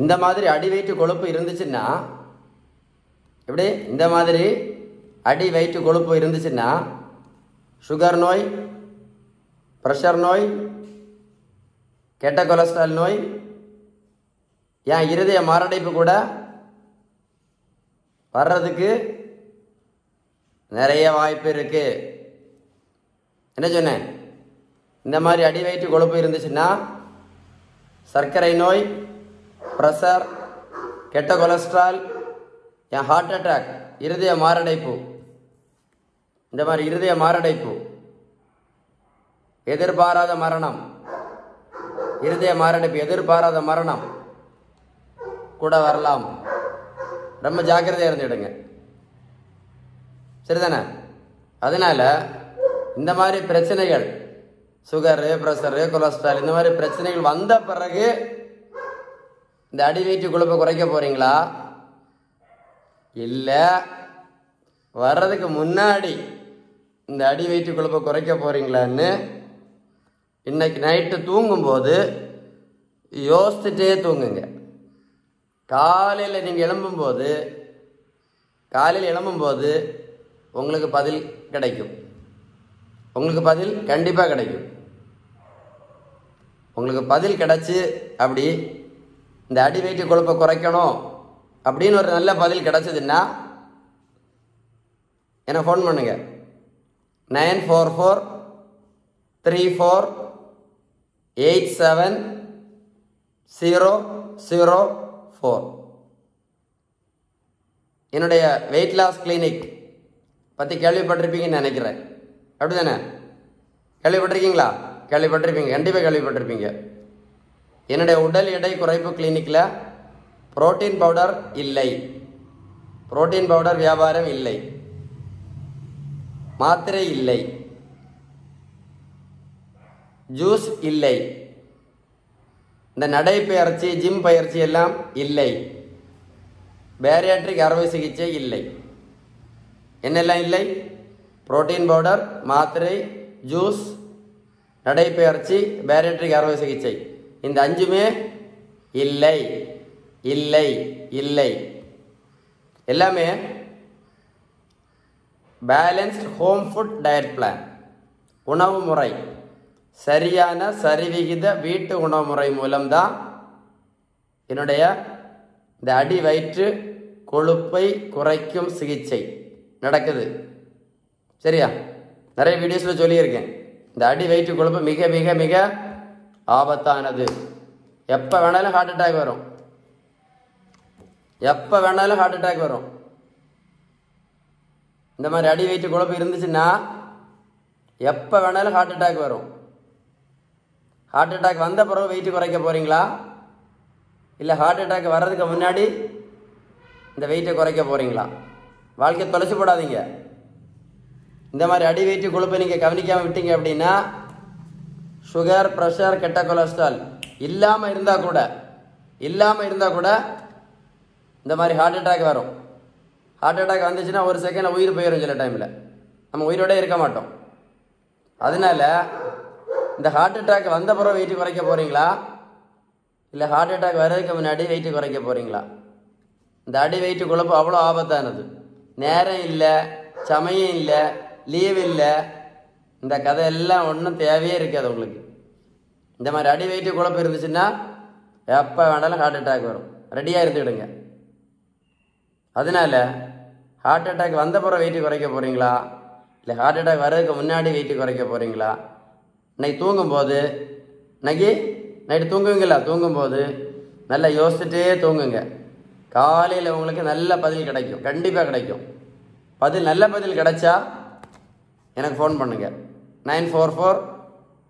இந்த மாதிரி அடி வயிற்று கொழுப்பு இருந்துச்சுன்னா எப்படி? இந்த மாதிரி அடி வயிற்று கொழுப்பு இருந்துச்சுன்னா சுகர் நோய் ப்ரெஷர் நோய் கெட்ட கொலஸ்ட்ரால் நோய் ஏன் இருதய மாரடைப்பு கூட வர்றதுக்கு நிறைய வாய்ப்பு இருக்கு. என்ன சொன்னேன்? இந்த மாதிரி அடி வயிற்று கொழுப்பு இருந்துச்சுன்னா சர்க்கரை நோய் ப்ரெஷர் கெட்ட கொலஸ்ட்ரால் என் ஹார்ட் அட்டாக் இருதய மாரடைப்பு. இந்த மாதிரி இருதய மாரடைப்பு. எதிர்பாராத மரணம். இருதய மாரடைப்பு எதிர்பாராத மரணம். கூட வரலாம். ரொம்ப ஜாக்கிரதையாக இருந்துடுங்க சரிதானே? அதனால இந்த மாதிரி பிரச்சனைகள் சுகரு ப்ரெஷரு கொலஸ்ட்ரால் இந்த மாதிரி பிரச்சனைகள் வந்த பிறகு இந்த அடி வயிற்று கொழுப்பை குறைக்க போகிறீங்களா இல்லை. வர்றதுக்கு முன்னாடி இந்த அடி வயிற்று கொழுப்பை குறைக்க போகிறீங்களான்னு இன்னைக்கு நைட்டு தூங்கும்போது யோசிச்சுட்டே தூங்குங்க. காலையில் நீங்கள் எழும்பும்போது காலையில் எழும்பும்போது உங்களுக்கு பதில் கிடைக்கும். உங்களுக்கு பதில் கண்டிப்பாக கிடைக்கும். உங்களுக்கு பதில் கிடச்சி அப்படி இந்த அடி வயிற்று கொழுப்பை குறைக்கணும் அப்படின்னு ஒரு நல்ல பதில் கிடச்சிதுன்னா எனக்கு ஃபோன் பண்ணுங்க. Nine four four three four eight seven zero zero four. என்னுடைய வெயிட் லாஸ் கிளினிக் பற்றி கேள்விப்பட்டிருப்பீங்கன்னு நினைக்கிறேன். அப்படி தானே கேள்விப்பட்டிருக்கீங்களா? கேள்விப்பட்டிருப்பீங்க. கண்டிப்பாக கேள்விப்பட்டிருப்பீங்க. என்னுடைய உடல் எடை குறைப்பு கிளினிக்கில் புரோட்டீன் பவுடர் இல்லை. புரோட்டீன் பவுடர் வியாபாரம் இல்லை. மாத்திரை இல்லை. ஜூஸ் இல்லை. இந்த நடைப்பயிற்சி ஜிம் பயிற்சி எல்லாம் இல்லை. பேரியாட்ரிக் அறுவை சிகிச்சை இல்லை. என்னெல்லாம் இல்லை? புரோட்டீன் பவுடர் மாத்திரை ஜூஸ் நடைப்பயிற்சி பேரியாட்ரிக் அறுவை சிகிச்சை. இந்த அஞ்சுமே இல்லை இல்லை இல்லை. எல்லாமே balanced home food diet plan உணவு முறை. சரியான சரிவிகித வீட்டு உணவு முறை மூலம்தான் என்னுடைய இந்த அடி வயிற்று கொழுப்பை குறைக்கும் சிகிச்சை நடக்குது. சரியா? நிறைய வீடியோஸில் சொல்லியிருக்கேன். இந்த அடி வயிற்று கொழுப்பு மிக மிக மிக ஆபத்தானது. எப்போ வேணாலும் ஹார்ட் அட்டாக் வரும். எப்போ வேணாலும் ஹார்ட் அட்டாக் வரும். இந்த மாதிரி அடி வயிற்று குழப்பம் இருந்துச்சுன்னா எப்போ வேணாலும் ஹார்ட் அட்டாக் வரும். ஹார்ட் அட்டாக் வந்த பிறகு வெயிட் குறைக்க போகிறீங்களா இல்லை ஹார்ட் அட்டாக் வர்றதுக்கு முன்னாடி இந்த வெயிட்டை குறைக்க போகிறீங்களா வாழ்க்கையை தொலைச்சி போடாதீங்க. இந்த மாதிரி அடி வெயிட்டு குழுப்பை நீங்கள் கவனிக்காமல் விட்டீங்க அப்படின்னா சுகர் ப்ரெஷர் கெட்ட கொலஸ்ட்ரால் இல்லாமல் இருந்தால் கூட இல்லாமல் இருந்தால் கூட இந்த மாதிரி ஹார்ட் அட்டாக் வரும். ஹார்ட் அட்டாக் வந்துச்சுன்னா ஒரு செகண்டில் உயிர் போயிடும் சில டைமில் நம்ம உயிரோடே இருக்க மாட்டோம். அதனால இந்த ஹார்ட் அட்டாக் வந்த பிறகு வெயிட் குறைக்க போகிறீங்களா இல்லை ஹார்ட் அட்டாக் வர்றதுக்கு முன்னாடி வெயிட்டு குறைக்க போகிறீங்களா இந்த அடி வெயிட்டு குழப்பம் அவ்வளோ ஆபத்தானது. நேரம் இல்லை சமயம் இல்லை லீவ் இல்லை இந்த கதை எல்லாம் ஒன்றும் தேவையே இருக்காது உங்களுக்கு. இந்த மாதிரி அடி வெயிட்டு குழப்பம் இருந்துச்சுன்னா எப்போ வேணாலும் ஹார்ட் அட்டாக் வரும். ரெடியாக இருந்துவிடுங்க அதனால ஹார்ட் அட்டாக் வந்த பிறகு வெயிட் குறைக்க போகிறீங்களா இல்லை ஹார்ட் அட்டாக் வர்றதுக்கு முன்னாடி வெயிட்டு குறைக்க போகிறீங்களா இன்னைக்கு தூங்கும்போது இன்னைக்கு நைட்டு தூங்குவீங்களா தூங்கும்போது நல்லா யோசிச்சுட்டே தூங்குங்க. காலையில் உங்களுக்கு நல்ல பதில் கிடைக்கும். கண்டிப்பாக கிடைக்கும். பதில் நல்ல பதில் கிடைச்சா எனக்கு ஃபோன் பண்ணுங்கள் nine four four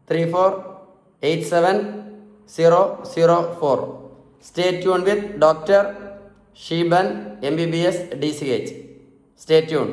three four eight seven zero zero four stay tune with doctor Sheeban MBBS DCH stay tune